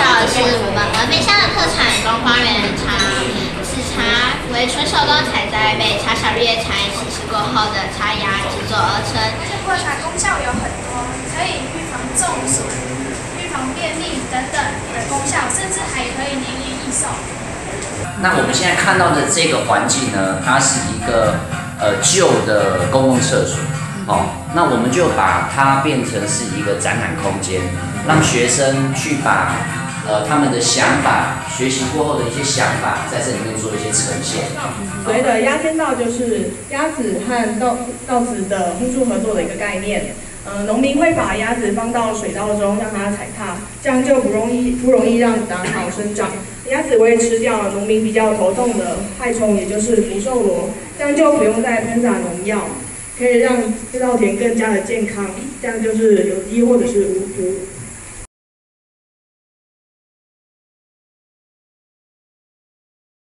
绍的是我们峨眉山的特产宫花园茶。此茶为纯手工采摘，被茶小绿叶茶稀释过后的茶芽制作而成。这破茶功效有很多，可以预防中暑、预防便秘等等的功效，甚至还可以延年益寿。那我们现在看到的这个环境呢，它是一个呃旧的公共厕所。哦，那我们就把它变成是一个展览空间，让学生去把呃他们的想法，学习过后的一些想法，在这里面做一些呈现。所谓的鸭尖稻就是鸭子和稻稻子的互助合作的一个概念。呃，农民会把鸭子放到水稻中，让它踩踏，这样就不容易不容易让杂草生长。鸭子会吃掉农民比较头痛的害虫，也就是福寿螺，这样就不用再喷洒农药。可以让这稻田更加的健康，这样就是有机或者是无毒。